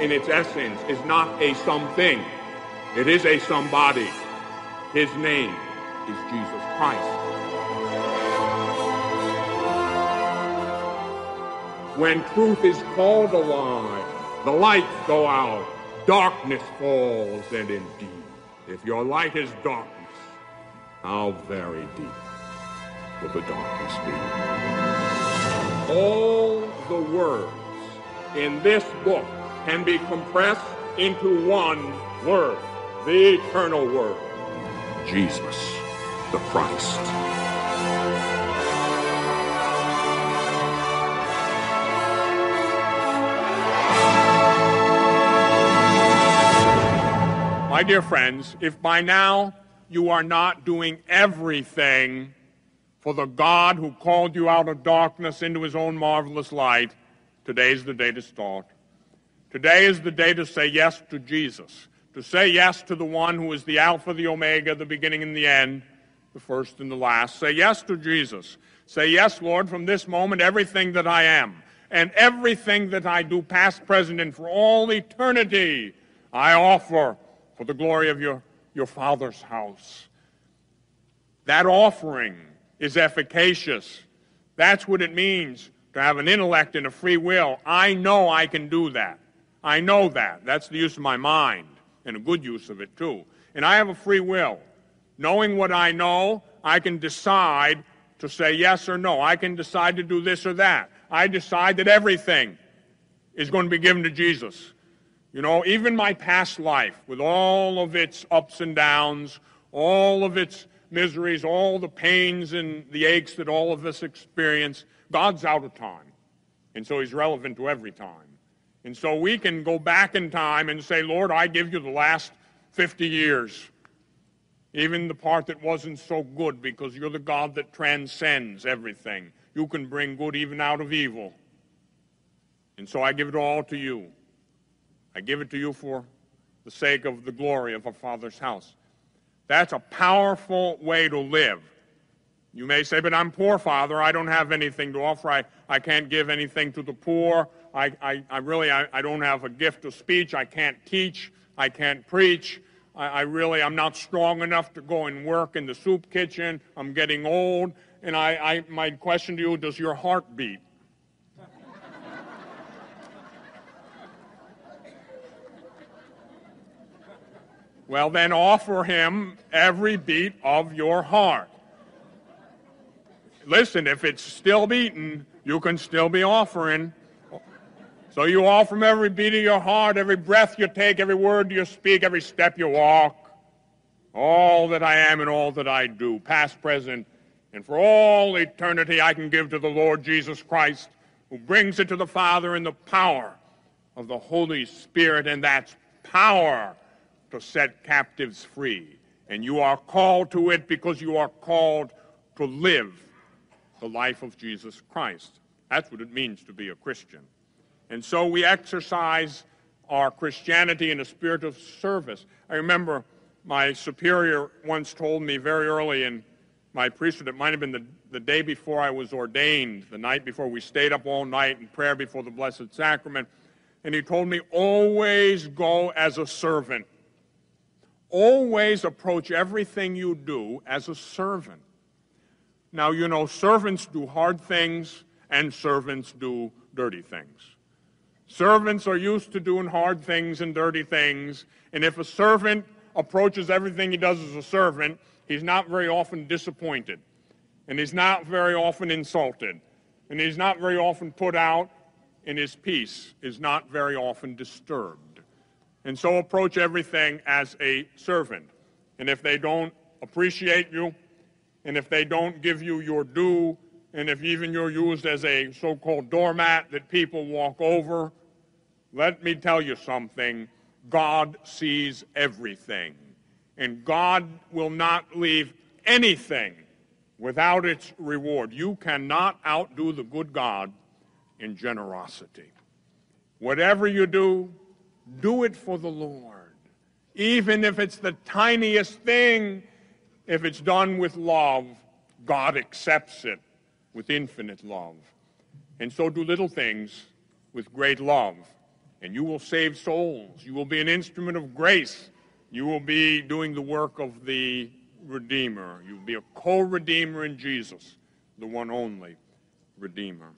in its essence is not a something. It is a somebody. His name is Jesus Christ. When truth is called alive, the lights go out, darkness falls, and indeed, if your light is darkness, how very deep will the darkness be? All the words in this book can be compressed into one word, the eternal word, Jesus the Christ. My dear friends, if by now you are not doing everything for the God who called you out of darkness into his own marvelous light, today's the day to start. Today is the day to say yes to Jesus, to say yes to the one who is the Alpha, the Omega, the beginning and the end, the first and the last. Say yes to Jesus. Say, Yes, Lord, from this moment, everything that I am and everything that I do, past, present, and for all eternity, I offer for the glory of your, your Father's house. That offering is efficacious. That's what it means to have an intellect and a free will. I know I can do that. I know that. That's the use of my mind, and a good use of it, too. And I have a free will. Knowing what I know, I can decide to say yes or no. I can decide to do this or that. I decide that everything is going to be given to Jesus. You know, even my past life, with all of its ups and downs, all of its miseries, all the pains and the aches that all of us experience, God's out of time. And so he's relevant to every time. And so we can go back in time and say, Lord, I give you the last 50 years, even the part that wasn't so good, because you're the God that transcends everything. You can bring good even out of evil. And so I give it all to you. I give it to you for the sake of the glory of our Father's house. That's a powerful way to live. You may say, but I'm poor, Father. I don't have anything to offer. I, I can't give anything to the poor. I, I, I really, I, I don't have a gift of speech. I can't teach. I can't preach. I, I really, I'm not strong enough to go and work in the soup kitchen. I'm getting old. And I, I, my question to you, does your heart beat? Well, then offer him every beat of your heart. Listen, if it's still beating, you can still be offering. So you offer him every beat of your heart, every breath you take, every word you speak, every step you walk. All that I am and all that I do, past, present, and for all eternity, I can give to the Lord Jesus Christ, who brings it to the Father in the power of the Holy Spirit, and that's power to set captives free. And you are called to it because you are called to live the life of Jesus Christ. That's what it means to be a Christian. And so we exercise our Christianity in a spirit of service. I remember my superior once told me very early in my priesthood, it might have been the, the day before I was ordained, the night before we stayed up all night in prayer before the Blessed Sacrament, and he told me, always go as a servant. Always approach everything you do as a servant. Now, you know, servants do hard things and servants do dirty things. Servants are used to doing hard things and dirty things, and if a servant approaches everything he does as a servant, he's not very often disappointed, and he's not very often insulted, and he's not very often put out, and his peace is not very often disturbed. And so approach everything as a servant. And if they don't appreciate you, and if they don't give you your due, and if even you're used as a so called doormat that people walk over, let me tell you something God sees everything. And God will not leave anything without its reward. You cannot outdo the good God in generosity. Whatever you do, do it for the Lord. Even if it's the tiniest thing, if it's done with love, God accepts it with infinite love. And so do little things with great love. and you will save souls. You will be an instrument of grace. You will be doing the work of the Redeemer. You will be a co Redeemer in Jesus, the one only Redeemer.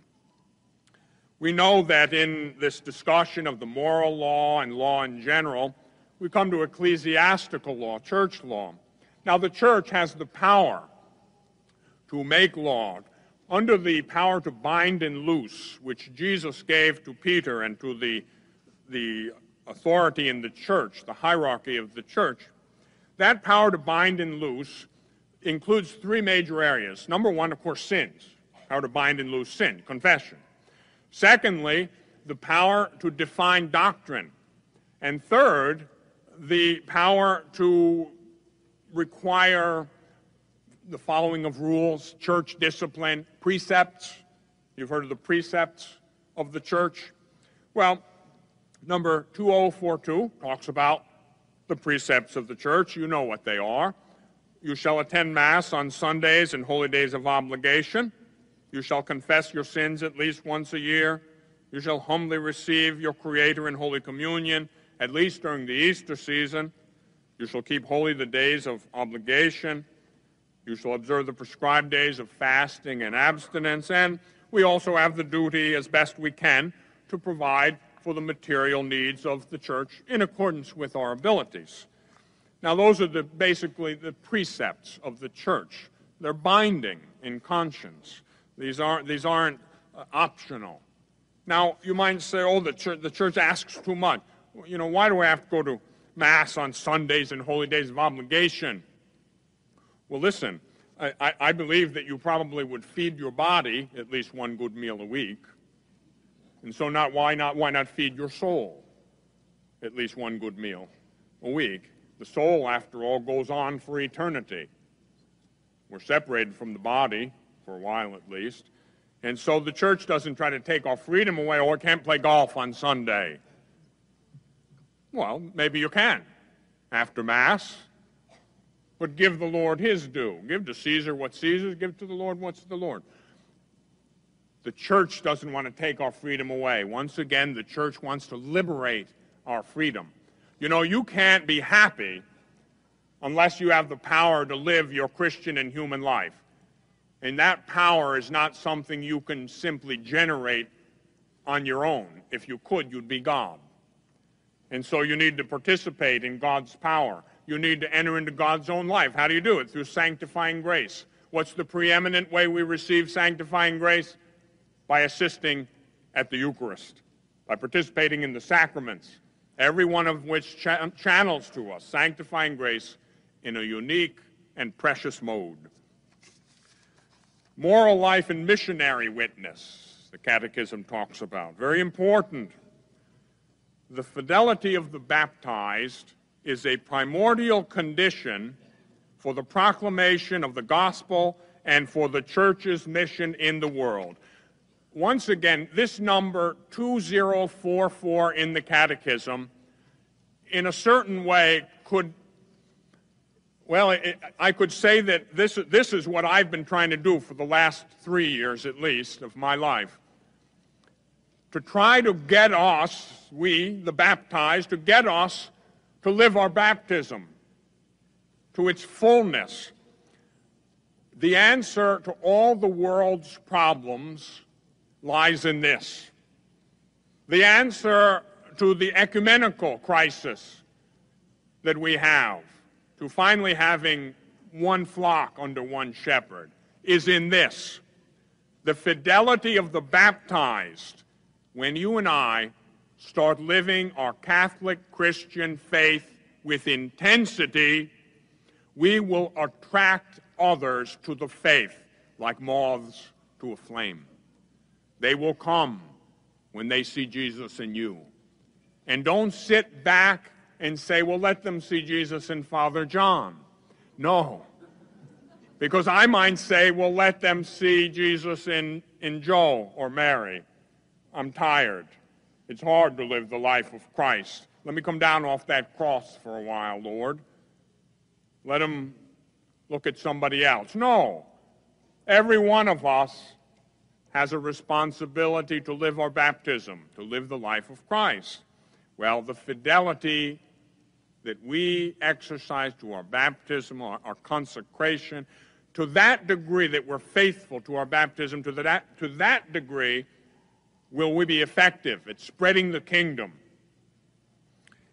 We know that in this discussion of the moral law and law in general, we come to ecclesiastical law, church law. Now, the church has the power to make law, under the power to bind and loose, which Jesus gave to Peter and to the, the authority in the church, the hierarchy of the church. That power to bind and loose includes three major areas. Number one, of course, sins, power to bind and loose sin, confession. Secondly, the power to define doctrine. And third, the power to require the following of rules, church discipline, precepts. You've heard of the precepts of the church. Well, number 2042 talks about the precepts of the church. You know what they are. You shall attend Mass on Sundays and holy days of obligation. You shall confess your sins at least once a year. You shall humbly receive your Creator in Holy Communion, at least during the Easter season. You shall keep holy the days of obligation. You shall observe the prescribed days of fasting and abstinence. And we also have the duty, as best we can, to provide for the material needs of the church in accordance with our abilities. Now, those are the, basically the precepts of the church. They're binding in conscience. These aren't, these aren't uh, optional. Now, you might say, oh, the church, the church asks too much. You know, why do I have to go to Mass on Sundays and holy days of obligation? Well, listen, I, I, I believe that you probably would feed your body at least one good meal a week. And so not why not why not feed your soul at least one good meal a week? The soul, after all, goes on for eternity. We're separated from the body for a while at least. And so the church doesn't try to take our freedom away, or oh, can't play golf on Sunday. Well, maybe you can after Mass, but give the Lord his due. Give to Caesar what Caesar, give to the Lord what's the Lord. The church doesn't want to take our freedom away. Once again, the church wants to liberate our freedom. You know, you can't be happy unless you have the power to live your Christian and human life. And that power is not something you can simply generate on your own. If you could, you'd be God. And so you need to participate in God's power. You need to enter into God's own life. How do you do it? Through sanctifying grace. What's the preeminent way we receive sanctifying grace? By assisting at the Eucharist, by participating in the sacraments, every one of which cha- channels to us sanctifying grace in a unique and precious mode. Moral life and missionary witness, the Catechism talks about. Very important. The fidelity of the baptized is a primordial condition for the proclamation of the gospel and for the church's mission in the world. Once again, this number 2044 in the Catechism, in a certain way, could well, it, I could say that this, this is what I've been trying to do for the last three years at least of my life. To try to get us, we, the baptized, to get us to live our baptism to its fullness. The answer to all the world's problems lies in this. The answer to the ecumenical crisis that we have to finally having one flock under one shepherd is in this the fidelity of the baptized when you and I start living our Catholic Christian faith with intensity, we will attract others to the faith like moths to a flame. They will come when they see Jesus in you. And don't sit back and say, well, let them see Jesus in Father John. No. Because I might say, well, let them see Jesus in, in Joe or Mary. I'm tired. It's hard to live the life of Christ. Let me come down off that cross for a while, Lord. Let him look at somebody else. No. Every one of us has a responsibility to live our baptism, to live the life of Christ. Well, the fidelity that we exercise to our baptism, our, our consecration, to that degree that we're faithful to our baptism, to that, to that degree will we be effective at spreading the kingdom.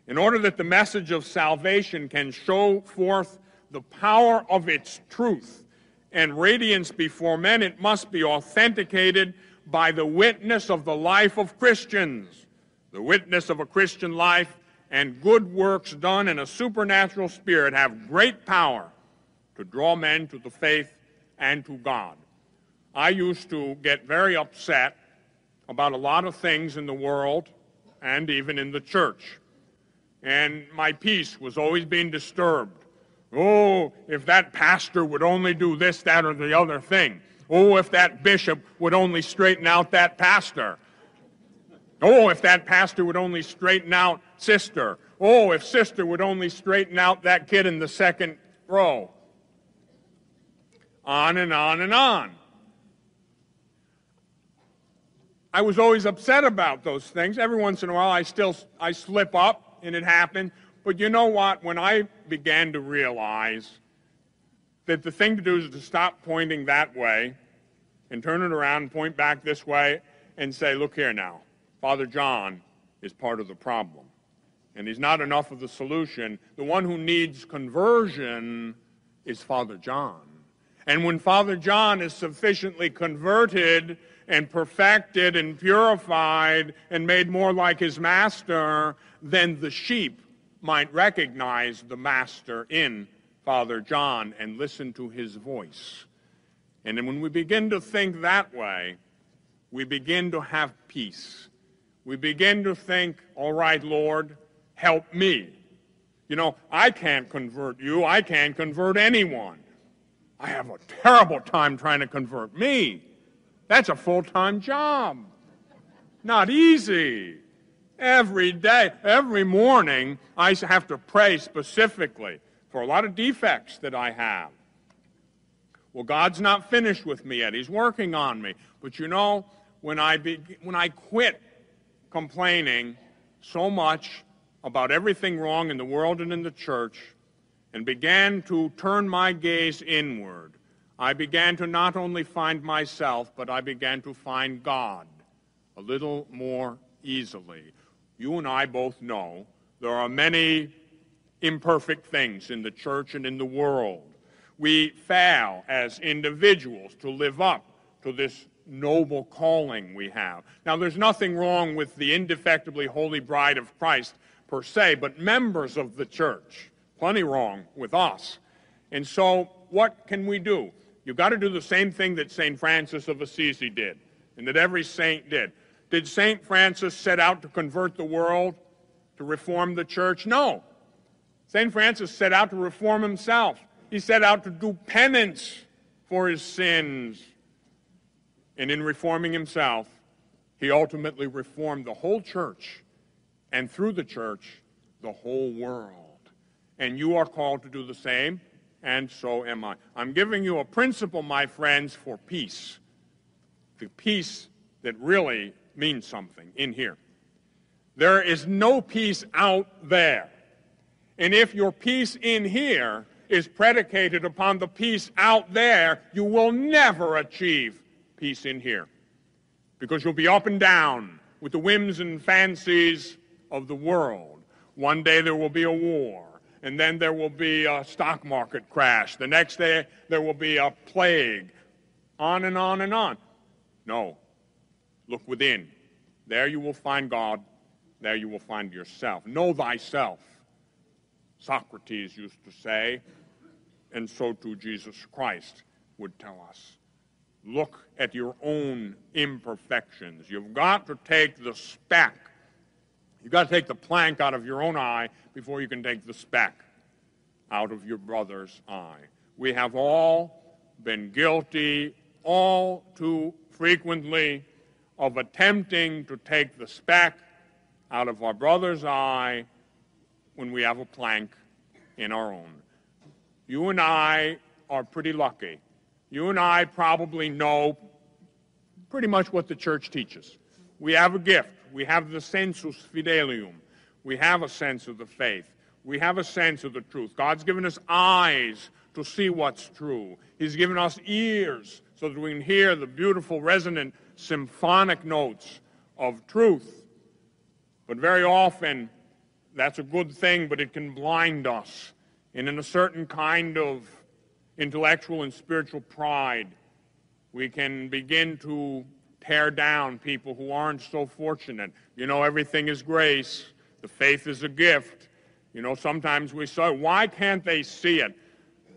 In order that the message of salvation can show forth the power of its truth and radiance before men, it must be authenticated by the witness of the life of Christians. The witness of a Christian life and good works done in a supernatural spirit have great power to draw men to the faith and to God. I used to get very upset about a lot of things in the world and even in the church. And my peace was always being disturbed. Oh, if that pastor would only do this, that, or the other thing. Oh, if that bishop would only straighten out that pastor. Oh, if that pastor would only straighten out sister. Oh, if sister would only straighten out that kid in the second row. On and on and on. I was always upset about those things. Every once in a while I still I slip up and it happened. But you know what? When I began to realize that the thing to do is to stop pointing that way and turn it around and point back this way and say, look here now. Father John is part of the problem. And he's not enough of the solution. The one who needs conversion is Father John. And when Father John is sufficiently converted and perfected and purified and made more like his master, then the sheep might recognize the master in Father John and listen to his voice. And then when we begin to think that way, we begin to have peace we begin to think, all right, Lord, help me. You know, I can't convert you. I can't convert anyone. I have a terrible time trying to convert me. That's a full time job. Not easy. Every day, every morning, I have to pray specifically for a lot of defects that I have. Well, God's not finished with me yet. He's working on me. But you know, when I, be, when I quit complaining so much about everything wrong in the world and in the church and began to turn my gaze inward, I began to not only find myself, but I began to find God a little more easily. You and I both know there are many imperfect things in the church and in the world. We fail as individuals to live up to this noble calling we have. Now, there's nothing wrong with the indefectibly holy bride of Christ per se, but members of the church, plenty wrong with us. And so, what can we do? You've got to do the same thing that St. Francis of Assisi did, and that every saint did. Did St. Francis set out to convert the world, to reform the church? No. St. Francis set out to reform himself. He set out to do penance for his sins and in reforming himself, he ultimately reformed the whole church, and through the church, the whole world. And you are called to do the same, and so am I. I'm giving you a principle, my friends, for peace. The peace that really means something in here. There is no peace out there. And if your peace in here is predicated upon the peace out there, you will never achieve peace in here because you'll be up and down with the whims and fancies of the world. One day there will be a war, and then there will be a stock market crash. The next day there will be a plague, on and on and on. No. Look within. There you will find God. There you will find yourself. Know thyself. Socrates used to say, and so too Jesus Christ would tell us look at your own imperfections. You've got to take the speck. You've got to take the plank out of your own eye before you can take the speck out of your brother's eye. We have all been guilty all too frequently of attempting to take the speck out of our brother's eye when we have a plank in our own. You and I are pretty lucky you and I probably know pretty much what the church teaches. We have a gift. We have the sensus fidelium. we have a sense of the faith. We have a sense of the truth. God's given us eyes to see what's true. He's given us ears so that we can hear the beautiful, resonant, symphonic notes of truth. But very often, that's a good thing, but it can blind us. And in a certain kind of intellectual and spiritual pride, we can begin to tear down people who aren't so fortunate. You know, everything is grace, the faith is a gift. You know, sometimes we say, why can't they see it?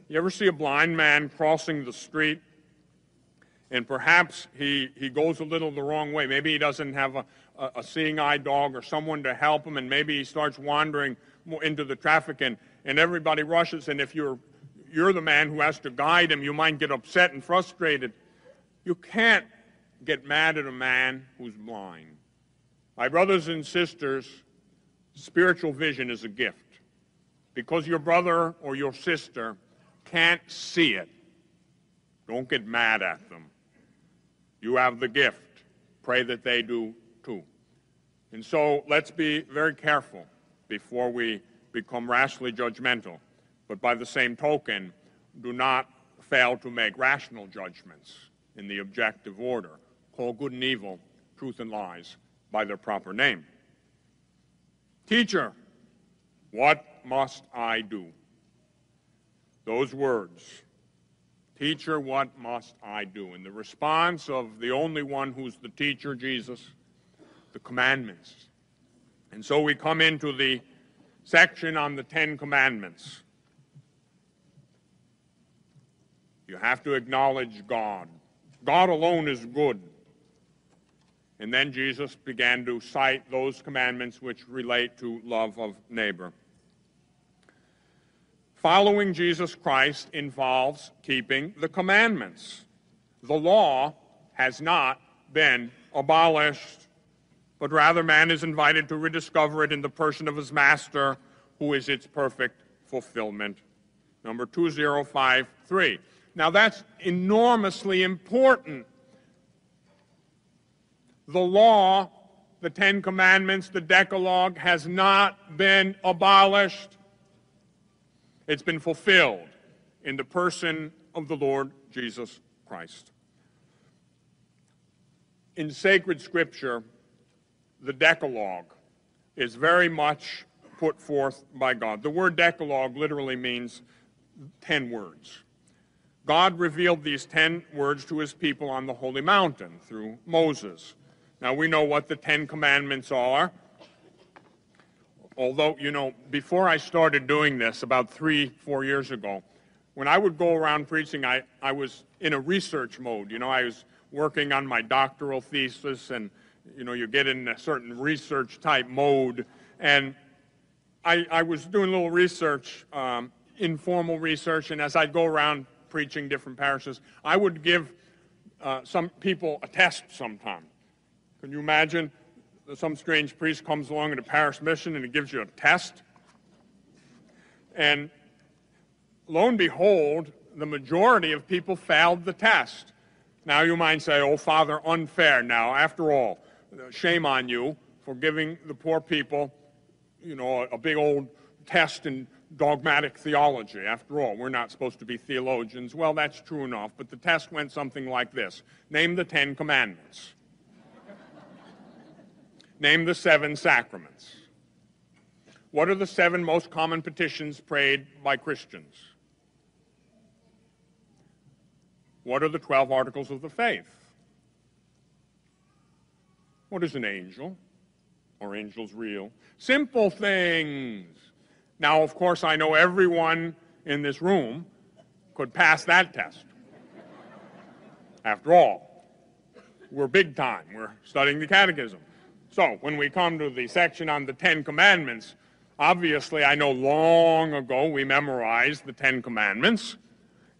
You ever see a blind man crossing the street? And perhaps he, he goes a little the wrong way. Maybe he doesn't have a, a, a seeing eye dog or someone to help him, and maybe he starts wandering into the traffic, and, and everybody rushes. And if you're, you're the man who has to guide him, you might get upset and frustrated. You can't get mad at a man who's blind. My brothers and sisters, spiritual vision is a gift. Because your brother or your sister can't see it, don't get mad at them. You have the gift. Pray that they do too. And so let's be very careful before we become rashly judgmental. But by the same token, do not fail to make rational judgments in the objective order. Call good and evil, truth and lies by their proper name. Teacher, what must I do? Those words. Teacher, what must I do? And the response of the only one who's the teacher, Jesus, the commandments. And so we come into the section on the Ten Commandments. You have to acknowledge God. God alone is good. And then Jesus began to cite those commandments which relate to love of neighbor. Following Jesus Christ involves keeping the commandments. The law has not been abolished, but rather man is invited to rediscover it in the person of his master, who is its perfect fulfillment. Number 2053. Now that's enormously important the law, the Ten Commandments, the Decalogue, has not been abolished. It's been fulfilled in the person of the Lord Jesus Christ. In sacred scripture, the Decalogue is very much put forth by God. The word Decalogue literally means ten words. God revealed these ten words to his people on the holy mountain through Moses. Now we know what the Ten Commandments are. Although, you know, before I started doing this about three, four years ago, when I would go around preaching, I, I was in a research mode. You know, I was working on my doctoral thesis, and, you know, you get in a certain research type mode. And I, I was doing a little research, um, informal research, and as I'd go around preaching different parishes, I would give uh, some people a test sometime. Can you imagine some strange priest comes along in a parish mission and he gives you a test? And lo and behold, the majority of people failed the test. Now you might say, oh, Father, unfair. Now, after all, shame on you for giving the poor people, you know, a, a big old test in dogmatic theology. After all, we're not supposed to be theologians. Well, that's true enough, but the test went something like this Name the Ten Commandments. Name the seven sacraments. What are the seven most common petitions prayed by Christians? What are the 12 articles of the faith? What is an angel? Are angels real? Simple things. Now, of course, I know everyone in this room could pass that test. After all, we're big time. We're studying the catechism. So when we come to the section on the Ten Commandments, obviously I know long ago we memorized the Ten Commandments.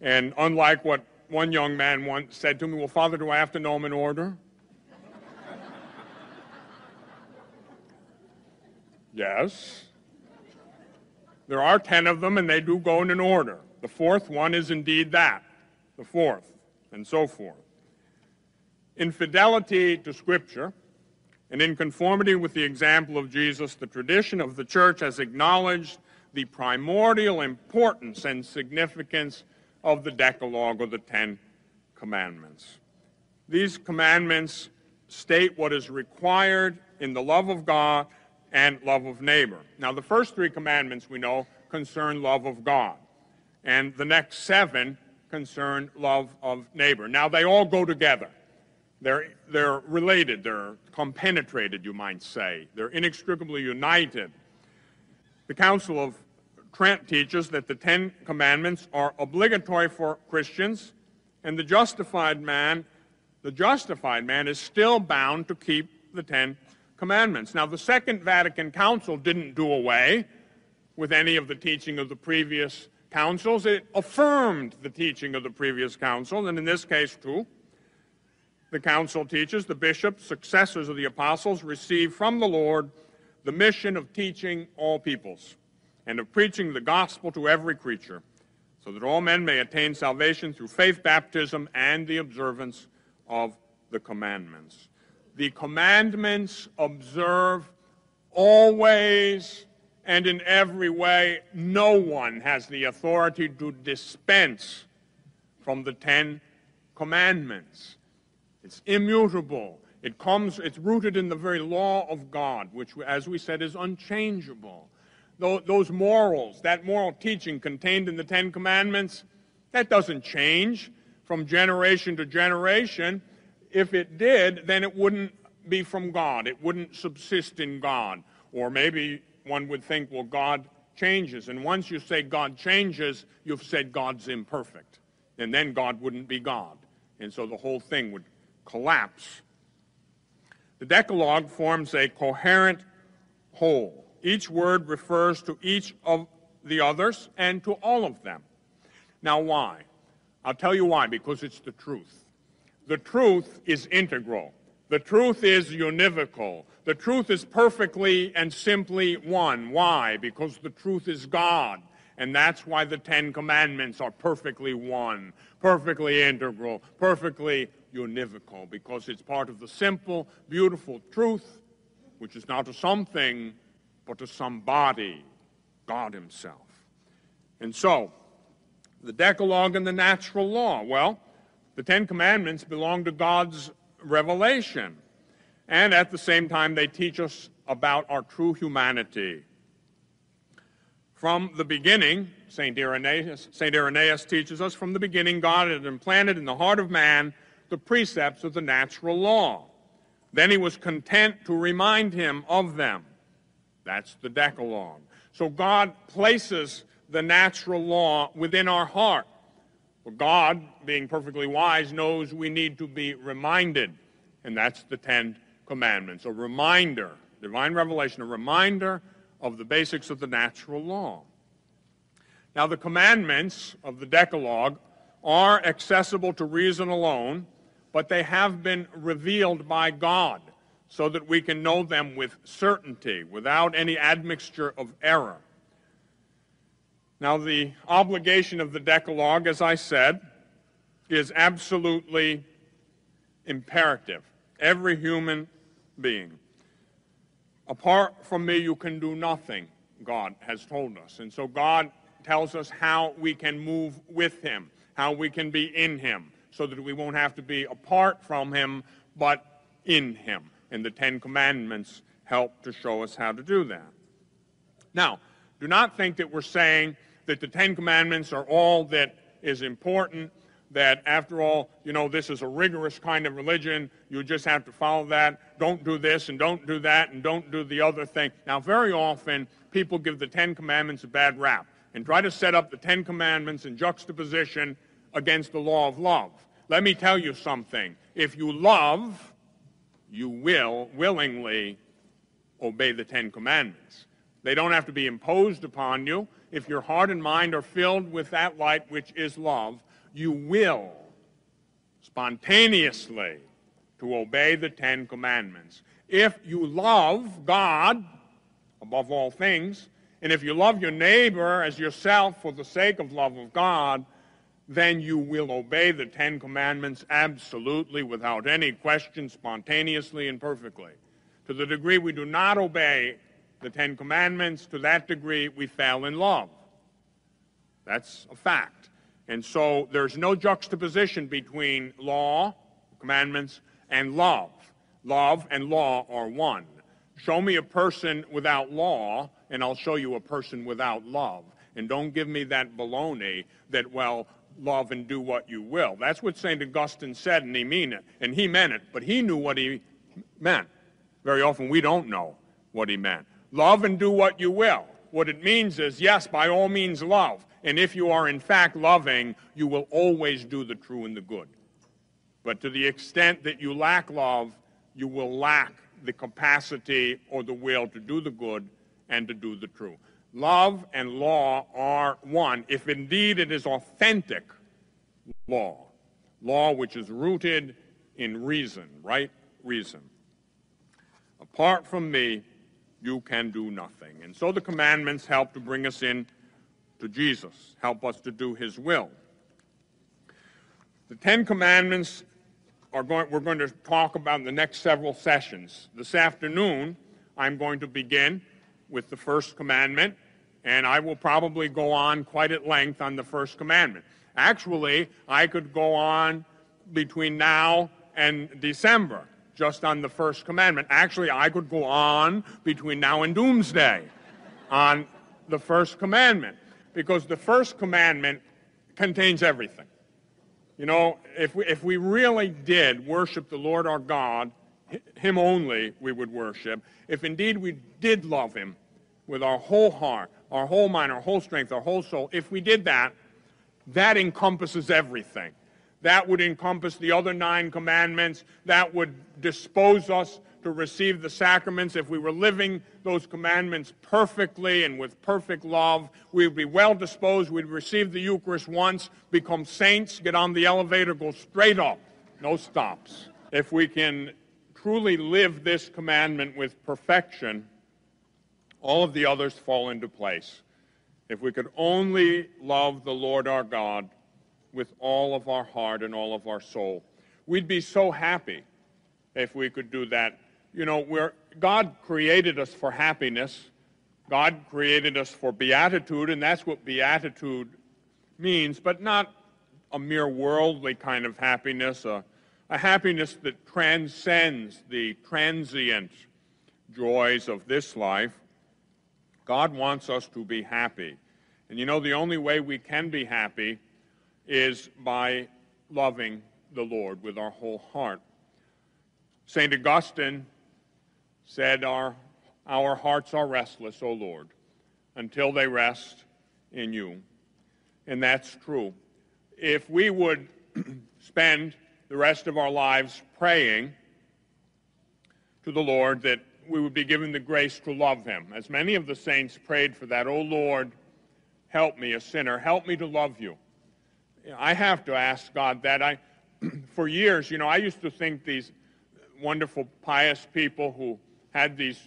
And unlike what one young man once said to me, well, Father, do I have to know them in order? yes. There are ten of them, and they do go in an order. The fourth one is indeed that, the fourth, and so forth. Infidelity to Scripture, And in conformity with the example of Jesus, the tradition of the church has acknowledged the primordial importance and significance of the Decalogue or the Ten Commandments. These commandments state what is required in the love of God and love of neighbor. Now, the first three commandments we know concern love of God, and the next seven concern love of neighbor. Now, they all go together. They're, they're related, they're compenetrated, you might say. They're inextricably united. The Council of Trent teaches that the Ten Commandments are obligatory for Christians, and the justified man, the justified man is still bound to keep the Ten Commandments. Now, the Second Vatican Council didn't do away with any of the teaching of the previous councils. It affirmed the teaching of the previous council, and in this case, too, the council teaches the bishops, successors of the apostles, receive from the Lord the mission of teaching all peoples and of preaching the gospel to every creature, so that all men may attain salvation through faith, baptism, and the observance of the commandments the commandments observe always and in every way. No one has the authority to dispense from the Ten Commandments. It's immutable. It comes, it's rooted in the very law of God, which, as we said, is unchangeable. Those morals, that moral teaching contained in the Ten Commandments, that doesn't change from generation to generation if it did, then it wouldn't be from God. It wouldn't subsist in God. Or maybe one would think, well, God changes. And once you say God changes, you've said God's imperfect. And then God wouldn't be God. And so the whole thing would collapse. The Decalogue forms a coherent whole. Each word refers to each of the others and to all of them. Now, why? I'll tell you why, because it's the truth. The truth is integral. The truth is univocal. The truth is perfectly and simply one. Why? Because the truth is God. And that's why the Ten Commandments are perfectly one, perfectly integral, perfectly univocal, because it's part of the simple, beautiful truth, which is not to something, but to somebody, God Himself. And so, the Decalogue and the natural law. Well, the Ten Commandments belong to God's revelation. And at the same time, they teach us about our true humanity. From the beginning, St. Irenaeus. Irenaeus teaches us, from the beginning, God had implanted in the heart of man the precepts of the natural law. Then he was content to remind him of them. That's the Decalogue. So God places the natural law within our heart. Well, God, being perfectly wise, knows we need to be reminded, and that's the Ten Commandments a reminder, divine revelation, a reminder of the basics of the natural law. Now, the commandments of the Decalogue are accessible to reason alone, but they have been revealed by God so that we can know them with certainty, without any admixture of error. Now, the obligation of the Decalogue, as I said, is absolutely imperative. Every human being. Apart from me, you can do nothing, God has told us. And so God tells us how we can move with Him, how we can be in Him, so that we won't have to be apart from Him, but in Him. And the Ten Commandments help to show us how to do that. Now, do not think that we're saying that the Ten Commandments are all that is important, that after all, you know, this is a rigorous kind of religion. You just have to follow that. Don't do this and don't do that and don't do the other thing. Now, very often, people give the Ten Commandments a bad rap and try to set up the Ten Commandments in juxtaposition against the law of love. Let me tell you something. If you love, you will willingly obey the Ten Commandments. They don't have to be imposed upon you if your heart and mind are filled with that light which is love, you will spontaneously to obey the Ten Commandments. If you love God above all things, and if you love your neighbor as yourself for the sake of love of God, then you will obey the Ten Commandments absolutely, without any question, spontaneously and perfectly. To the degree we do not obey the Ten Commandments, to that degree we fail in love. That's a fact. And so there's no juxtaposition between law, commandments, and love. Love and law are one. Show me a person without law, and I'll show you a person without love. And don't give me that baloney that, well, love and do what you will. That's what St. Augustine said, and he mean it. And he meant it, but he knew what he meant. Very often we don't know what he meant. Love and do what you will. What it means is, yes, by all means love. And if you are in fact loving, you will always do the true and the good. But to the extent that you lack love, you will lack the capacity or the will to do the good and to do the true. Love and law are one, if indeed it is authentic law, law which is rooted in reason, right reason. Apart from me, you can do nothing. And so the commandments help to bring us in to Jesus, help us to do his will. The Ten Commandments are going, we're going to talk about in the next several sessions. This afternoon, I'm going to begin with the first commandment, and I will probably go on quite at length on the first commandment. Actually, I could go on between now and December just on the first commandment. Actually, I could go on between now and doomsday on the first commandment because the first commandment contains everything. You know, if we, if we really did worship the Lord our God, Him only we would worship, if indeed we did love Him with our whole heart, our whole mind, our whole strength, our whole soul, if we did that, that encompasses everything. That would encompass the other nine commandments. That would dispose us to receive the sacraments. If we were living those commandments perfectly and with perfect love, we would be well disposed. We'd receive the Eucharist once, become saints, get on the elevator, go straight up, no stops. If we can truly live this commandment with perfection, all of the others fall into place. If we could only love the Lord our God with all of our heart and all of our soul. We'd be so happy if we could do that. You know, where God created us for happiness. God created us for beatitude, and that's what beatitude means, but not a mere worldly kind of happiness, a, a happiness that transcends the transient joys of this life. God wants us to be happy. And you know, the only way we can be happy is by loving the Lord with our whole heart. St. Augustine said, our, our hearts are restless, O Lord, until they rest in you. And that's true. If we would spend the rest of our lives praying to the Lord that we would be given the grace to love him, as many of the saints prayed for that, O Lord, help me, a sinner, help me to love you. I have to ask God that. I, for years, you know, I used to think these wonderful, pious people who had these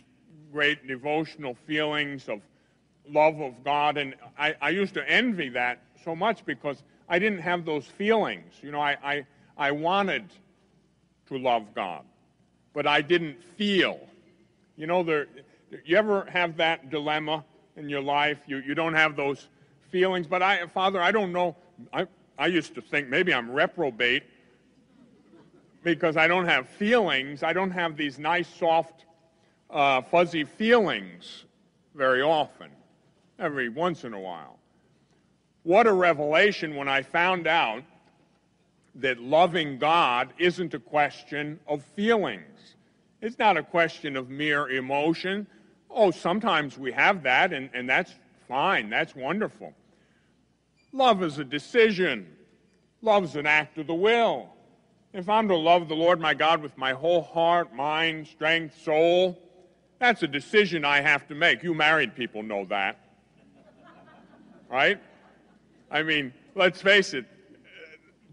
great devotional feelings of love of God, and I, I used to envy that so much because I didn't have those feelings. You know, I, I, I wanted to love God, but I didn't feel. You know, there, you ever have that dilemma in your life? You, you don't have those feelings, but I, Father, I don't know. I, I used to think maybe I'm reprobate because I don't have feelings. I don't have these nice, soft, uh, fuzzy feelings very often, every once in a while. What a revelation when I found out that loving God isn't a question of feelings. It's not a question of mere emotion. Oh, sometimes we have that, and, and that's fine, that's wonderful. Love is a decision. Love is an act of the will. If I'm to love the Lord my God with my whole heart, mind, strength, soul, that's a decision I have to make. You married people know that. Right? I mean, let's face it,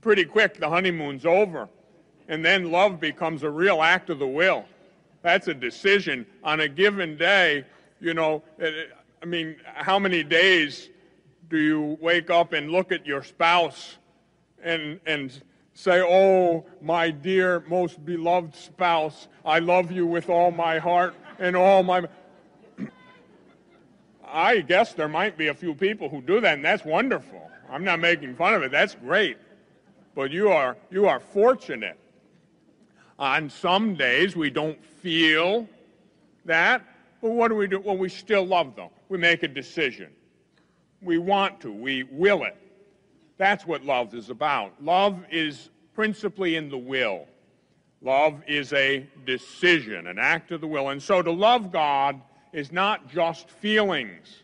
pretty quick the honeymoon's over. And then love becomes a real act of the will. That's a decision on a given day. You know, eh, I mean, how many days do you wake up and look at your spouse and, and say, Oh, my dear, most beloved spouse, I love you with all my heart and all my. I guess there might be a few people who do that, and that's wonderful. I'm not making fun of it. That's great. But you are, you are fortunate. On some days, we don't feel that, but what do we do? Well, we still love them. We make a decision. We want to, we will it. That's what love is about. Love is principally in the will. Love is a decision, an act of the will. And so to love God is not just feelings.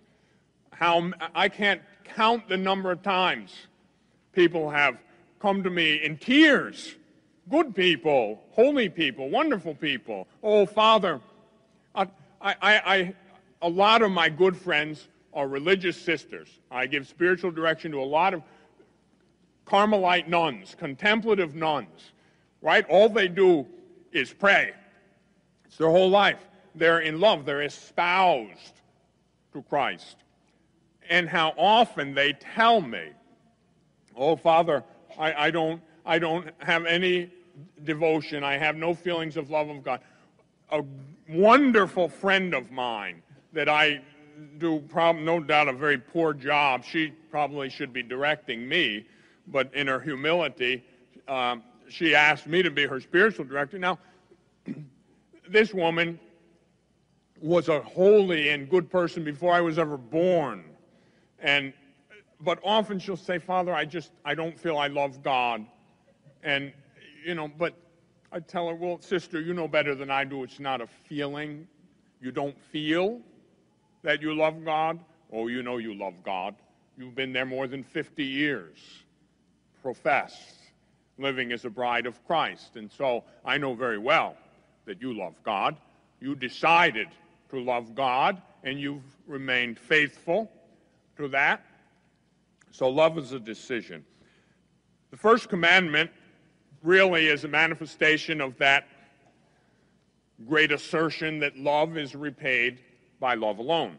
How I can't count the number of times people have come to me in tears. Good people, holy people, wonderful people. Oh, Father, I, I, I, a lot of my good friends are religious sisters. I give spiritual direction to a lot of Carmelite nuns, contemplative nuns, right? All they do is pray. It's their whole life. They're in love, they're espoused to Christ. And how often they tell me, Oh, Father, I, I, don't, I don't have any devotion, I have no feelings of love of God. A wonderful friend of mine that I do, prob- no doubt, a very poor job. She probably should be directing me but in her humility, um, she asked me to be her spiritual director. Now, this woman was a holy and good person before I was ever born. And but often she'll say, Father, I just I don't feel I love God. And you know, but I tell her, Well, sister, you know better than I do. It's not a feeling. You don't feel that you love God. Oh, you know you love God. You've been there more than 50 years profess living as a bride of Christ. And so I know very well that you love God. You decided to love God, and you've remained faithful to that. So love is a decision. The first commandment really is a manifestation of that great assertion that love is repaid by love alone.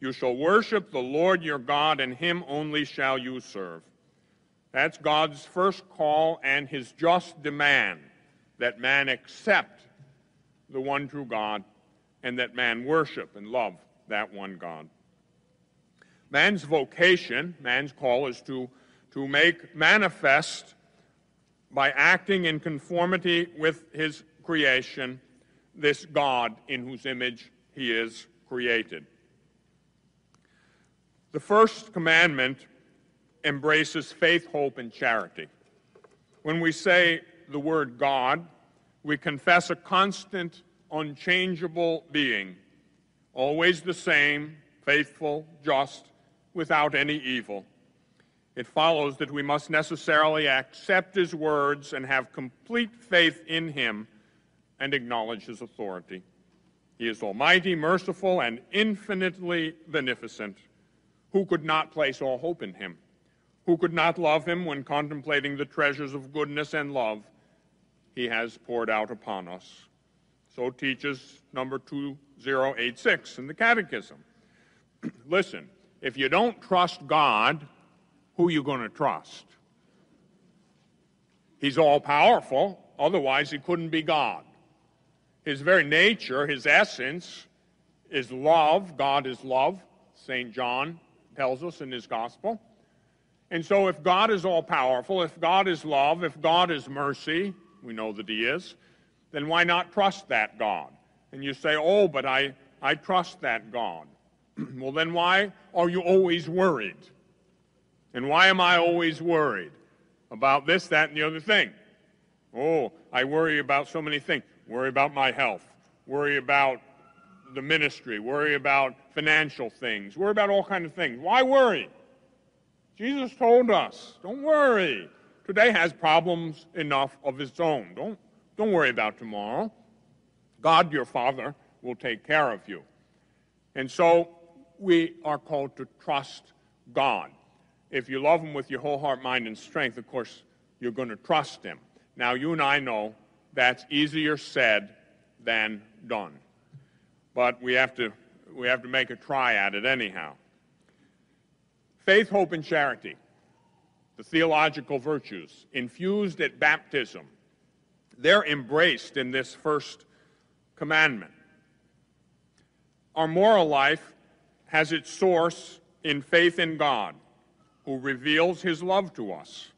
You shall worship the Lord your God, and him only shall you serve. That's God's first call and his just demand that man accept the one true God and that man worship and love that one God. Man's vocation, man's call, is to, to make manifest by acting in conformity with his creation this God in whose image he is created. The first commandment embraces faith, hope, and charity. When we say the word God, we confess a constant, unchangeable being, always the same, faithful, just, without any evil. It follows that we must necessarily accept his words and have complete faith in him and acknowledge his authority. He is almighty, merciful, and infinitely beneficent. Who could not place all hope in him? Who could not love him when contemplating the treasures of goodness and love he has poured out upon us? So teaches number 2086 in the Catechism. Listen, if you don't trust God, who are you going to trust? He's all powerful, otherwise, he couldn't be God. His very nature, his essence, is love. God is love, St. John tells us in his gospel. And so, if God is all powerful, if God is love, if God is mercy, we know that He is, then why not trust that God? And you say, oh, but I, I trust that God. well, then why are you always worried? And why am I always worried? About this, that, and the other thing. Oh, I worry about so many things. Worry about my health. Worry about the ministry. Worry about financial things. Worry about all kinds of things. Why worry? Jesus told us, don't worry. Today has problems enough of its own. Don't, don't worry about tomorrow. God, your Father, will take care of you. And so we are called to trust God. If you love Him with your whole heart, mind, and strength, of course, you're going to trust Him. Now, you and I know that's easier said than done. But we have to, we have to make a try at it anyhow faith, hope, and charity. the theological virtues infused at baptism, they're embraced in this first commandment. Our moral life has its source in faith in God, who reveals his love to us.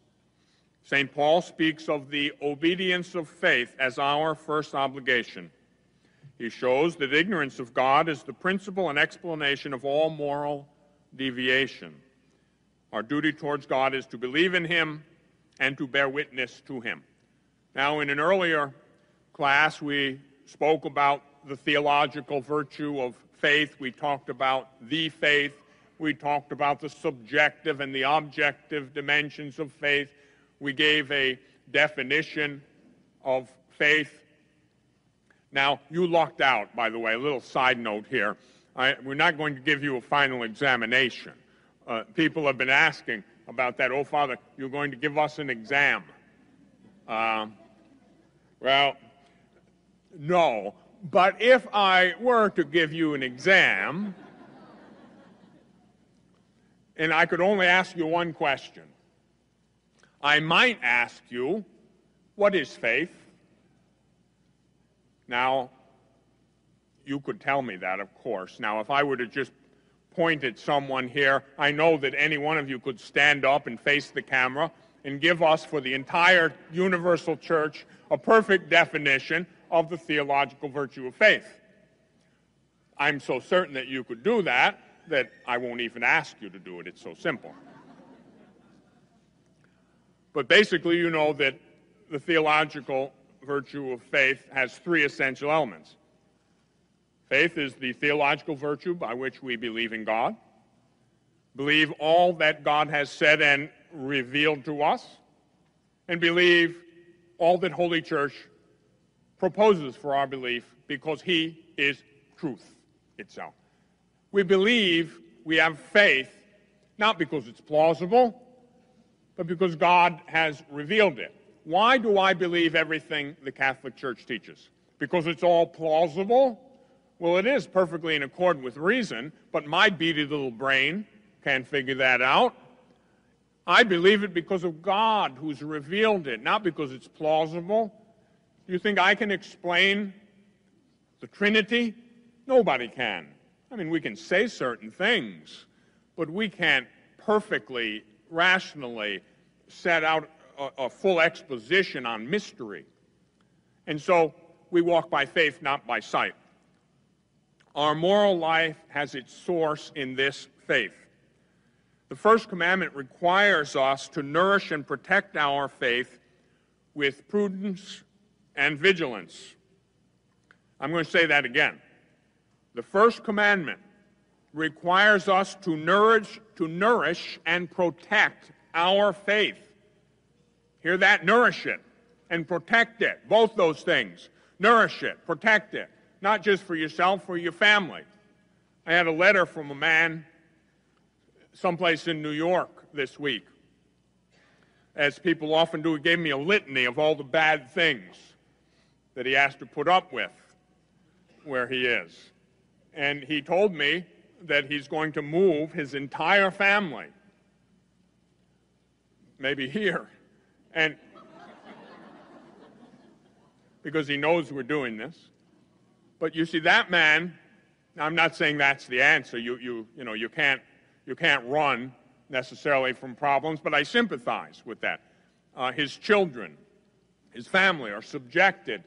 St. Paul speaks of the obedience of faith as our first obligation. He shows that ignorance of God is the principle and explanation of all moral deviation. Our duty towards God is to believe in Him and to bear witness to Him. Now, in an earlier class, we spoke about the theological virtue of faith. We talked about the faith. We talked about the subjective and the objective dimensions of faith. We gave a definition of faith. Now, you lucked out, by the way, a little side note here. I, we're not going to give you a final examination. Uh, people have been asking about that. Oh, Father, you're going to give us an exam. Uh, well, no. But if I were to give you an exam, and I could only ask you one question, I might ask you, what is faith? Now, you could tell me that, of course. Now, if I were to just point at someone here, I know that any one of you could stand up and face the camera and give us, for the entire universal church, a perfect definition of the theological virtue of faith. I'm so certain that you could do that that I won't even ask you to do it. It's so simple. But basically, you know that the theological virtue of faith has three essential elements. Faith is the theological virtue by which we believe in God, believe all that God has said and revealed to us, and believe all that Holy Church proposes for our belief because He is truth itself. We believe we have faith not because it's plausible, but because God has revealed it. Why do I believe everything the Catholic Church teaches? Because it's all plausible? Well, it is perfectly in accord with reason, but my beady little brain can't figure that out. I believe it because of God who's revealed it, not because it's plausible. Do you think I can explain the Trinity? Nobody can. I mean, we can say certain things, but we can't perfectly, rationally set out a, a full exposition on mystery. And so we walk by faith, not by sight. Our moral life has its source in this faith. The first commandment requires us to nourish and protect our faith with prudence and vigilance. I'm going to say that again. The first commandment requires us to nourish, to nourish and protect our faith Hear that? Nourish it and protect it. Both those things. Nourish it, protect it. Not just for yourself, for your family. I had a letter from a man someplace in New York this week. As people often do, he gave me a litany of all the bad things that he has to put up with where he is. And he told me that he's going to move his entire family, maybe here, and because he knows we're doing this. But you see, that man, I'm not saying that's the answer. You, you, you, know, you, can't, you can't run necessarily from problems, but I sympathize with that. Uh, his children, his family are subjected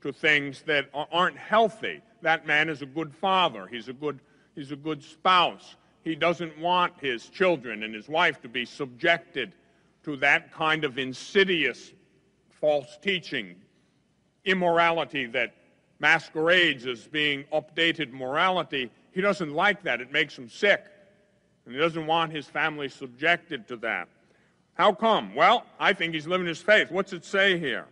to things that aren't healthy. That man is a good father. He's a good, he's a good spouse. He doesn't want his children and his wife to be subjected to that kind of insidious false teaching, immorality that masquerades as being updated morality. He doesn't like that. It makes him sick. And he doesn't want his family subjected to that. How come? Well, I think he's living his faith. What's it say here?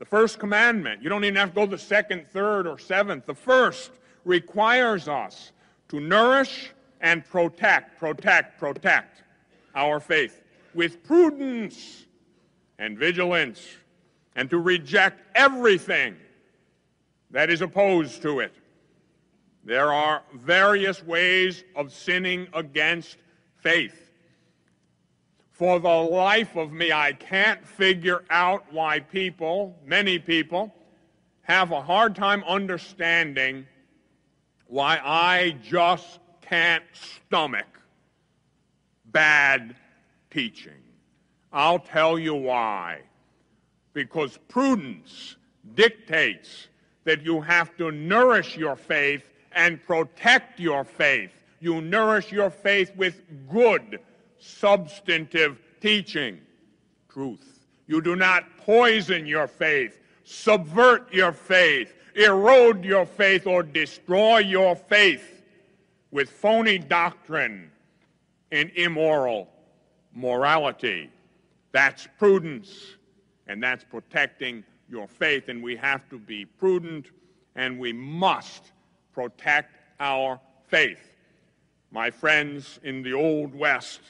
The first commandment, you don't even have to go to the second, third, or seventh. The first requires us to nourish and protect, protect, protect our faith with prudence and vigilance, and to reject everything that is opposed to it. There are various ways of sinning against faith. For the life of me, I can't figure out why people, many people, have a hard time understanding why I just can't stomach bad teaching. I'll tell you why. Because prudence dictates that you have to nourish your faith and protect your faith. You nourish your faith with good, substantive teaching, truth. You do not poison your faith, subvert your faith, erode your faith, or destroy your faith with phony doctrine and immoral morality. That's prudence, and that's protecting your faith. And we have to be prudent, and we must protect our faith. My friends in the Old West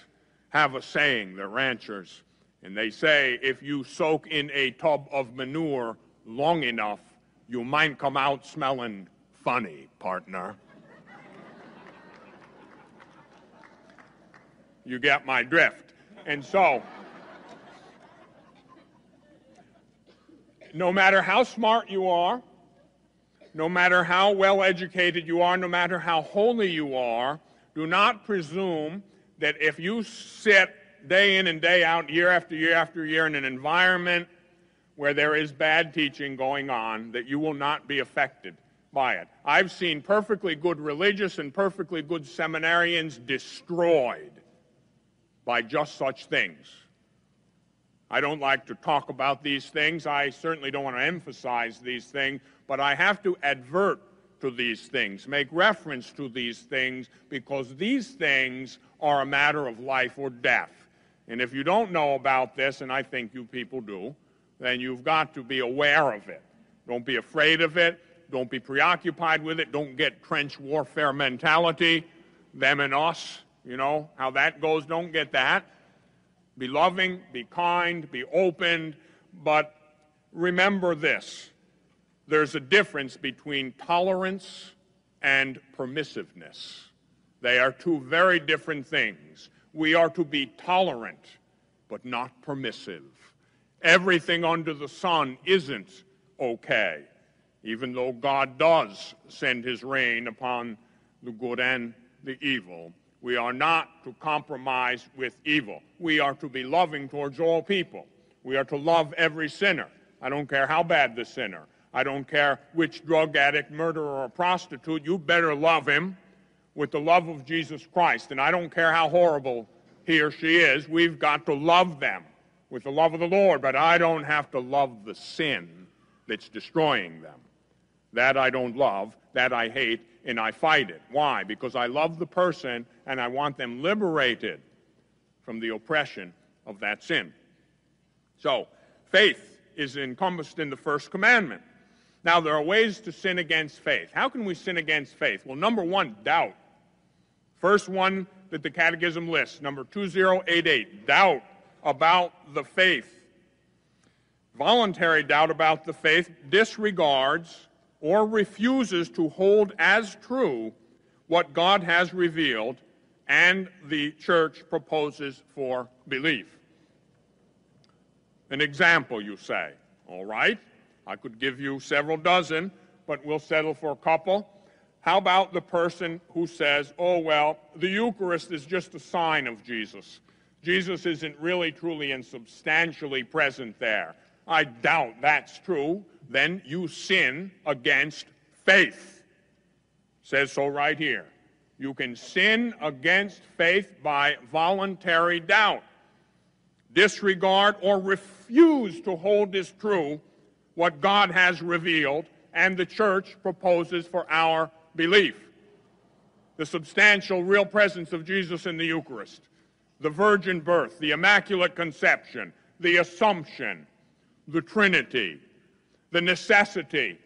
have a saying, they're ranchers, and they say if you soak in a tub of manure long enough, you might come out smelling funny, partner. you get my drift. And so, no matter how smart you are, no matter how well educated you are, no matter how holy you are, do not presume that if you sit day in and day out, year after year after year, in an environment where there is bad teaching going on, that you will not be affected by it. I've seen perfectly good religious and perfectly good seminarians destroyed by just such things. I don't like to talk about these things. I certainly don't want to emphasize these things, but I have to advert to these things, make reference to these things, because these things are a matter of life or death. And if you don't know about this, and I think you people do, then you've got to be aware of it. Don't be afraid of it. Don't be preoccupied with it. Don't get trench warfare mentality, them and us. You know how that goes. Don't get that. Be loving, be kind, be open, but remember this there's a difference between tolerance and permissiveness. They are two very different things. We are to be tolerant, but not permissive. Everything under the sun isn't okay, even though God does send his rain upon the good and the evil. We are not to compromise with evil. We are to be loving towards all people. We are to love every sinner. I don't care how bad the sinner. I don't care which drug addict, murderer, or prostitute, you better love him with the love of Jesus Christ. And I don't care how horrible he or she is, we've got to love them with the love of the Lord. But I don't have to love the sin that's destroying them. That I don't love, that I hate, and I fight it. Why? Because I love the person and I want them liberated from the oppression of that sin. So, faith is encompassed in the first commandment. Now, there are ways to sin against faith. How can we sin against faith? Well, number one, doubt. First one that the Catechism lists, number 2088, doubt about the faith. Voluntary doubt about the faith disregards or refuses to hold as true what God has revealed and the church proposes for belief. An example, you say. All right. I could give you several dozen, but we'll settle for a couple. How about the person who says, oh, well, the Eucharist is just a sign of Jesus? Jesus isn't really, truly, and substantially present there. I doubt that's true. Then you sin against faith. says so right here. You can sin against faith by voluntary doubt, disregard, or refuse to hold as true what God has revealed and the church proposes for our belief. The substantial, real presence of Jesus in the Eucharist, the virgin birth, the immaculate conception, the assumption, the Trinity, the necessity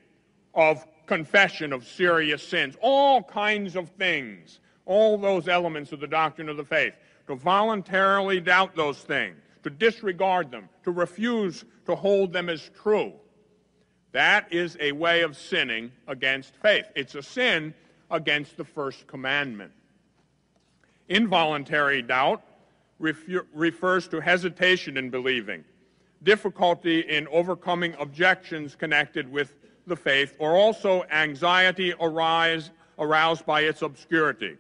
of confession of serious sins, all kinds of things, all those elements of the doctrine of the faith. To voluntarily doubt those things, to disregard them, to refuse to hold them as true, that is a way of sinning against faith. It's a sin against the first commandment. Involuntary doubt refu- refers to hesitation in believing, difficulty in overcoming objections connected with the faith, or also anxiety arise, aroused by its obscurity.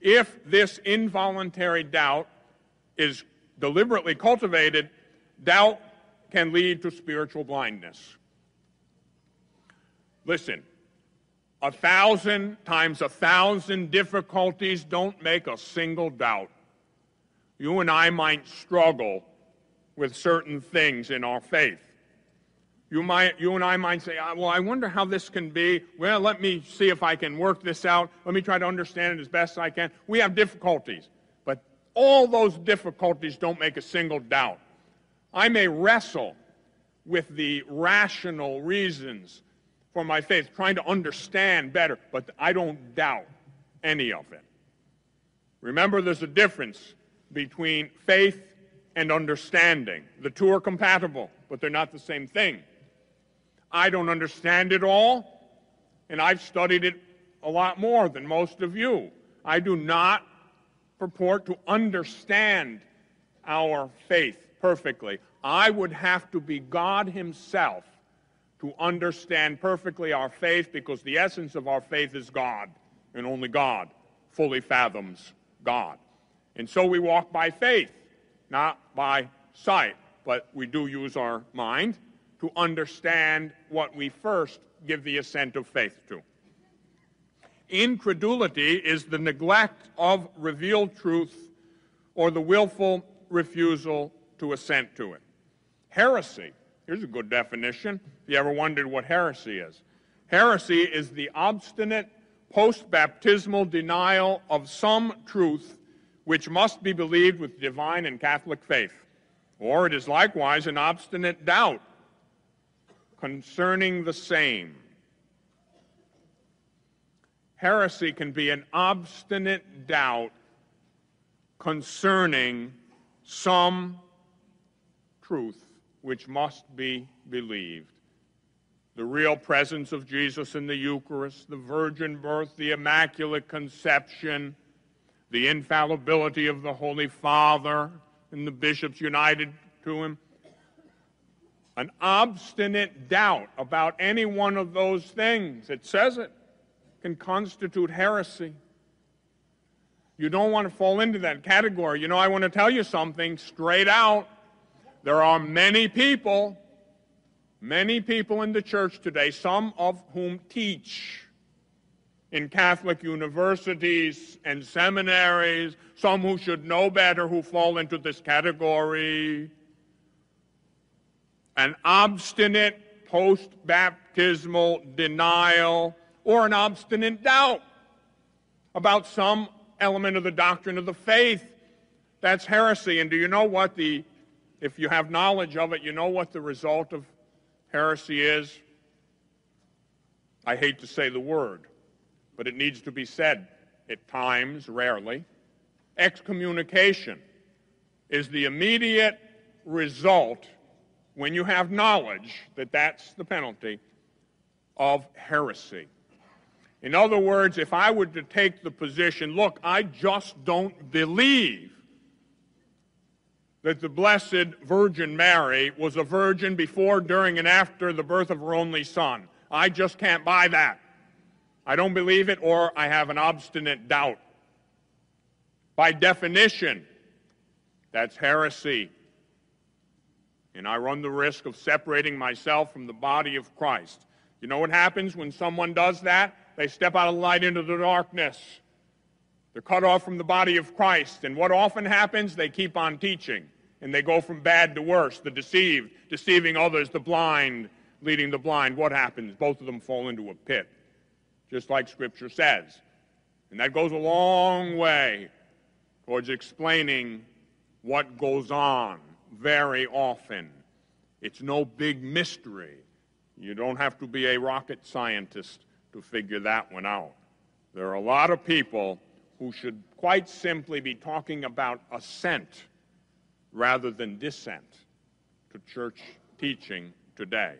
If this involuntary doubt is deliberately cultivated, doubt can lead to spiritual blindness. Listen, a thousand times a thousand difficulties don't make a single doubt. You and I might struggle with certain things in our faith. You, might, you and I might say, ah, Well, I wonder how this can be. Well, let me see if I can work this out. Let me try to understand it as best I can. We have difficulties, but all those difficulties don't make a single doubt. I may wrestle with the rational reasons for my faith, trying to understand better, but I don't doubt any of it. Remember, there's a difference between faith and understanding. The two are compatible, but they're not the same thing. I don't understand it all, and I've studied it a lot more than most of you. I do not purport to understand our faith perfectly. I would have to be God Himself to understand perfectly our faith because the essence of our faith is God, and only God fully fathoms God. And so we walk by faith, not by sight, but we do use our mind to understand what we first give the assent of faith to. Incredulity is the neglect of revealed truth or the willful refusal to assent to it. Heresy Here's a good definition. If you ever wondered what heresy is, heresy is the obstinate post baptismal denial of some truth which must be believed with divine and Catholic faith. Or it is likewise an obstinate doubt concerning the same. Heresy can be an obstinate doubt concerning some truth which must be believed. The real presence of Jesus in the Eucharist, the virgin birth, the immaculate conception, the infallibility of the Holy Father and the bishops united to him. An obstinate doubt about any one of those things, it says it, can constitute heresy. You don't want to fall into that category. You know, I want to tell you something straight out. There are many people, many people in the church today, some of whom teach in Catholic universities and seminaries, some who should know better who fall into this category. An obstinate post baptismal denial or an obstinate doubt about some element of the doctrine of the faith. That's heresy. And do you know what the if you have knowledge of it, you know what the result of heresy is. I hate to say the word, but it needs to be said at times, rarely. Excommunication is the immediate result when you have knowledge that that's the penalty of heresy. In other words, if I were to take the position, look, I just don't believe that the Blessed Virgin Mary was a virgin before, during, and after the birth of her only son. I just can't buy that. I don't believe it, or I have an obstinate doubt. By definition, that's heresy. And I run the risk of separating myself from the body of Christ. You know what happens when someone does that? They step out of the light into the darkness. They're cut off from the body of Christ. And what often happens? They keep on teaching. And they go from bad to worse. The deceived, deceiving others, the blind, leading the blind. What happens? Both of them fall into a pit, just like Scripture says. And that goes a long way towards explaining what goes on very often. It's no big mystery. You don't have to be a rocket scientist to figure that one out. There are a lot of people who should quite simply be talking about assent rather than dissent to church teaching today.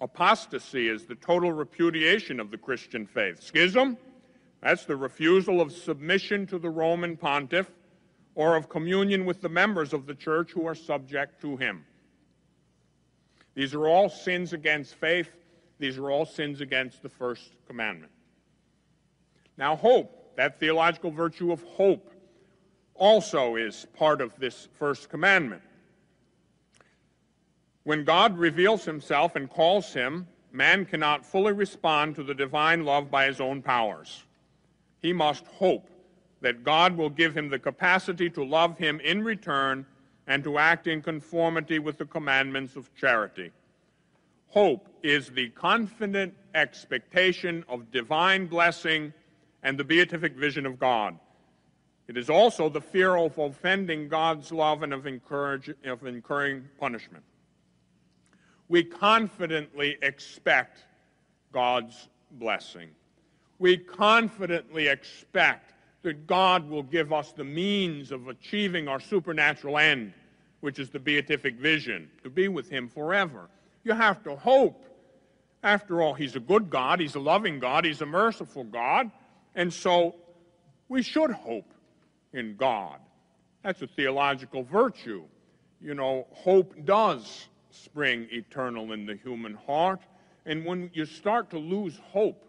Apostasy is the total repudiation of the Christian faith. Schism, that's the refusal of submission to the Roman pontiff or of communion with the members of the church who are subject to him. These are all sins against faith. These are all sins against the first commandment. Now, hope, that theological virtue of hope, also is part of this first commandment. When God reveals himself and calls him, man cannot fully respond to the divine love by his own powers. He must hope that God will give him the capacity to love him in return and to act in conformity with the commandments of charity. Hope is the confident expectation of divine blessing and the beatific vision of God. It is also the fear of offending God's love and of, of incurring punishment we confidently expect God's blessing. We confidently expect that God will give us the means of achieving our supernatural end, which is the beatific vision, to be with Him forever. You have to hope. After all, He's a good God, He's a loving God, He's a merciful God, and so we should hope in God. That's a theological virtue. You know, hope does spring eternal in the human heart. And when you start to lose hope,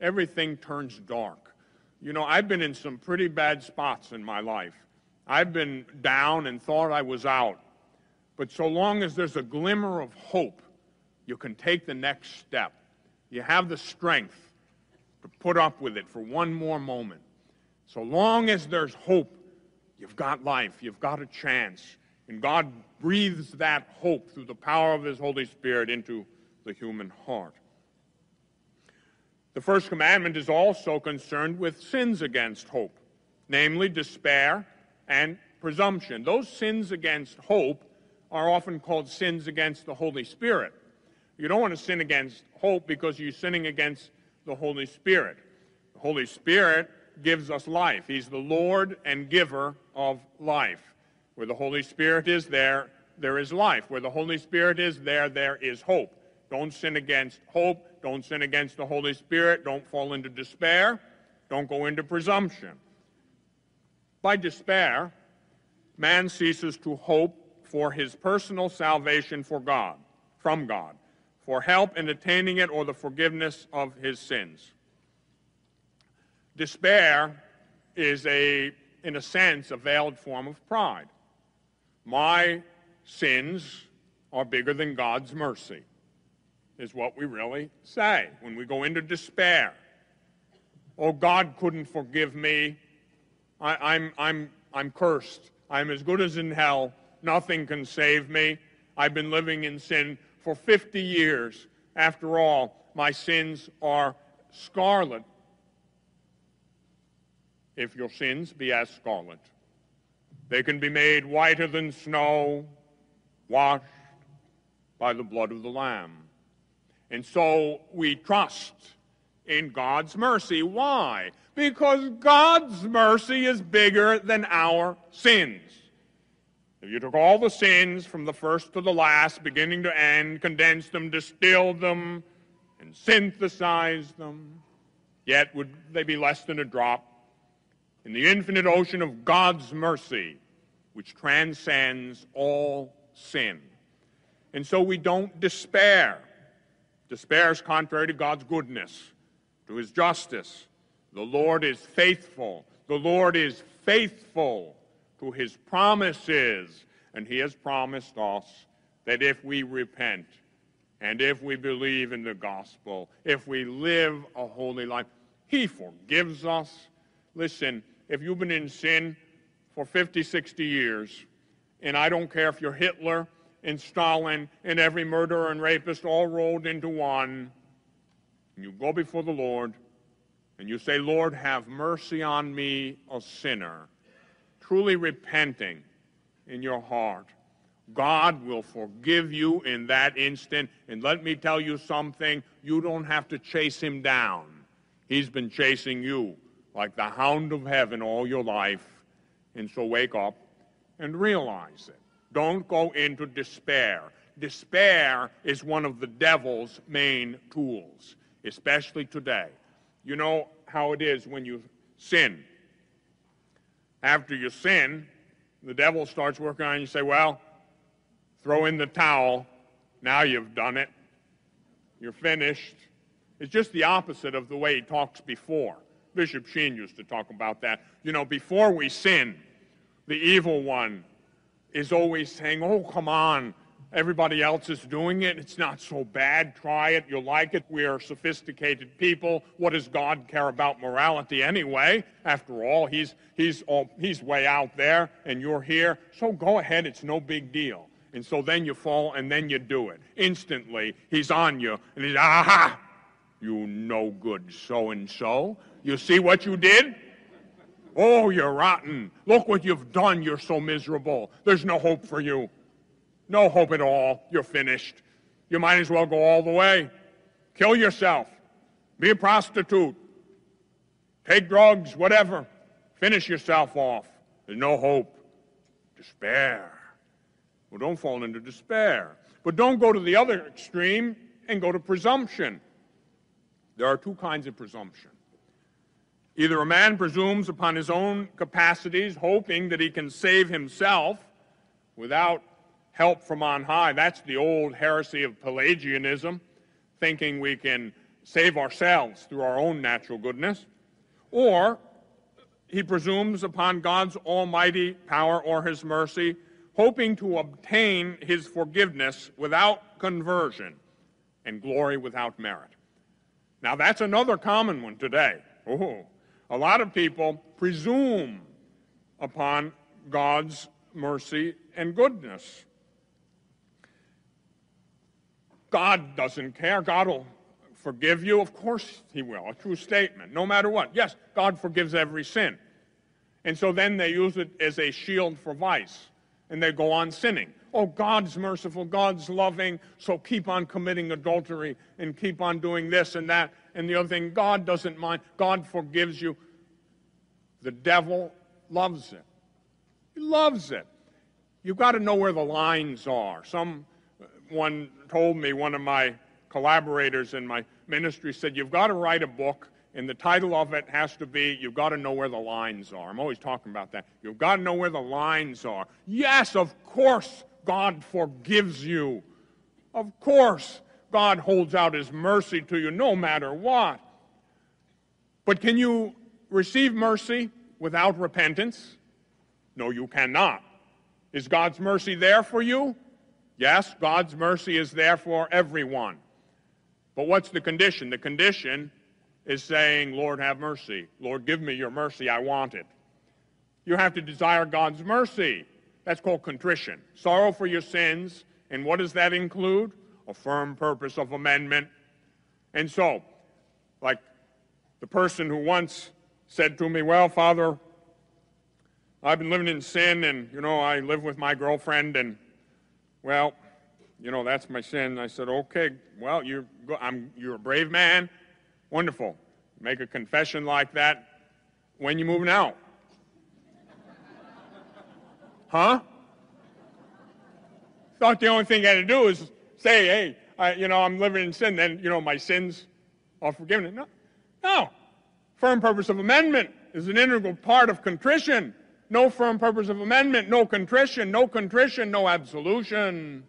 everything turns dark. You know, I've been in some pretty bad spots in my life. I've been down and thought I was out. But so long as there's a glimmer of hope, you can take the next step. You have the strength to put up with it for one more moment. So long as there's hope, you've got life, you've got a chance. And God breathes that hope through the power of His Holy Spirit into the human heart. The first commandment is also concerned with sins against hope, namely despair and presumption. Those sins against hope are often called sins against the Holy Spirit. You don't want to sin against hope because you're sinning against the Holy Spirit. The Holy Spirit gives us life. He's the Lord and giver of life. Where the Holy Spirit is, there, there is life. Where the Holy Spirit is, there, there is hope. Don't sin against hope. Don't sin against the Holy Spirit. Don't fall into despair. Don't go into presumption. By despair, man ceases to hope for his personal salvation for God, from God, for help in attaining it or the forgiveness of his sins. Despair is a, in a sense, a veiled form of pride. My sins are bigger than God's mercy, is what we really say when we go into despair. Oh, God couldn't forgive me. I, am I'm, I'm, I'm cursed. I'm as good as in hell. Nothing can save me. I've been living in sin for 50 years. After all, my sins are scarlet. If your sins be as scarlet, they can be made whiter than snow, washed by the blood of the Lamb. And so we trust in God's mercy. Why? Because God's mercy is bigger than our sins. If you took all the sins from the first to the last, beginning to end, condensed them, distilled them, and synthesized them, yet would they be less than a drop in the infinite ocean of God's mercy, which transcends all sin. And so we don't despair. Despair is contrary to God's goodness, to his justice. The Lord is faithful. The Lord is faithful to his promises. And he has promised us that if we repent and if we believe in the gospel, if we live a holy life, he forgives us. Listen, if you've been in sin for 50, 60 years, and I don't care if you're Hitler and Stalin and every murderer and rapist all rolled into one, and you go before the Lord and you say, Lord, have mercy on me, a sinner, truly repenting in your heart. God will forgive you in that instant. And let me tell you something you don't have to chase him down. He's been chasing you like the hound of heaven all your life. And so wake up and realize it. Don't go into despair. Despair is one of the devil's main tools, especially today. You know how it is when you sin. After you sin, the devil starts working on you, say, well, throw in the towel. Now you've done it. You're finished. It's just the opposite of the way he talks before. Bishop Sheen used to talk about that. You know, before we sin, the evil one is always saying, Oh, come on. Everybody else is doing it. It's not so bad. Try it. You'll like it. We are sophisticated people. What does God care about morality anyway? After all, he's, he's, all, he's way out there and you're here. So go ahead. It's no big deal. And so then you fall and then you do it. Instantly, he's on you and he's, aha, you no good so and so. You see what you did? Oh, you're rotten. Look what you've done. You're so miserable. There's no hope for you. No hope at all. You're finished. You might as well go all the way. Kill yourself. Be a prostitute. Take drugs, whatever. Finish yourself off. There's no hope. Despair. Well, don't fall into despair. But don't go to the other extreme and go to presumption. There are two kinds of presumption. Either a man presumes upon his own capacities, hoping that he can save himself without help from on high. That's the old heresy of Pelagianism, thinking we can save ourselves through our own natural goodness. Or he presumes upon God's almighty power or his mercy, hoping to obtain his forgiveness without conversion and glory without merit. Now, that's another common one today. Oh, a lot of people presume upon God's mercy and goodness. God doesn't care. God will forgive you. Of course, He will. A true statement, no matter what. Yes, God forgives every sin. And so then they use it as a shield for vice, and they go on sinning. Oh, God's merciful, God's loving, so keep on committing adultery and keep on doing this and that and the other thing. God doesn't mind. God forgives you. The devil loves it. He loves it. You've got to know where the lines are. Someone told me, one of my collaborators in my ministry said, You've got to write a book, and the title of it has to be, You've got to know where the lines are. I'm always talking about that. You've got to know where the lines are. Yes, of course, God forgives you. Of course, God holds out his mercy to you no matter what. But can you receive mercy without repentance? No, you cannot. Is God's mercy there for you? Yes, God's mercy is there for everyone. But what's the condition? The condition is saying, Lord, have mercy. Lord, give me your mercy. I want it. You have to desire God's mercy. That's called contrition. Sorrow for your sins. And what does that include? A firm purpose of amendment. And so, like the person who once said to me, Well, Father, I've been living in sin, and, you know, I live with my girlfriend, and, well, you know, that's my sin. I said, Okay, well, you're, I'm, you're a brave man. Wonderful. Make a confession like that. When you moving out? huh? Thought the only thing I had to do is say, hey, I, you know, I'm living in sin, then, you know, my sins are forgiven. No, no. Firm purpose of amendment is an integral part of contrition. No firm purpose of amendment, no contrition, no contrition, no absolution.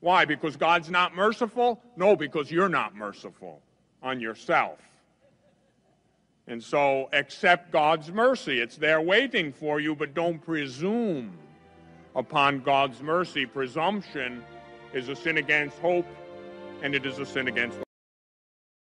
Why? Because God's not merciful? No, because you're not merciful on yourself. And so accept God's mercy. It's there waiting for you, but don't presume upon God's mercy. Presumption is a sin against hope, and it is a sin against